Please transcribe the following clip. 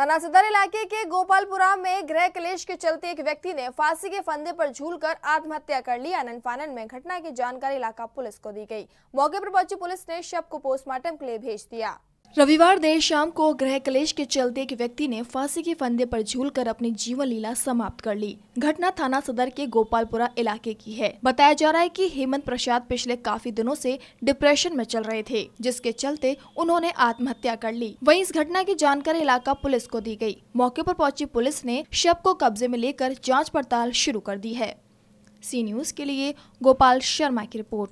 थाना सदर इलाके के गोपालपुरा में गृह कलेश के चलते एक व्यक्ति ने फांसी के फंदे पर झूलकर आत्महत्या कर ली। आनंद फानन में घटना की जानकारी इलाका पुलिस को दी गई। मौके पर पहुँची पुलिस ने शव को पोस्टमार्टम के लिए भेज दिया। रविवार देर शाम को गृह कलेश के चलते एक व्यक्ति ने फांसी के फंदे पर झूलकर अपनी जीवन लीला समाप्त कर ली। घटना थाना सदर के गोपालपुरा इलाके की है। बताया जा रहा है कि हेमंत प्रसाद पिछले काफ़ी दिनों से डिप्रेशन में चल रहे थे, जिसके चलते उन्होंने आत्महत्या कर ली। वहीं इस घटना की जानकारी इलाका पुलिस को दी गई। मौके पर पहुँची पुलिस ने शव को कब्जे में लेकर जाँच पड़ताल शुरू कर दी है। सी न्यूज़ के लिए गोपाल शर्मा की रिपोर्ट।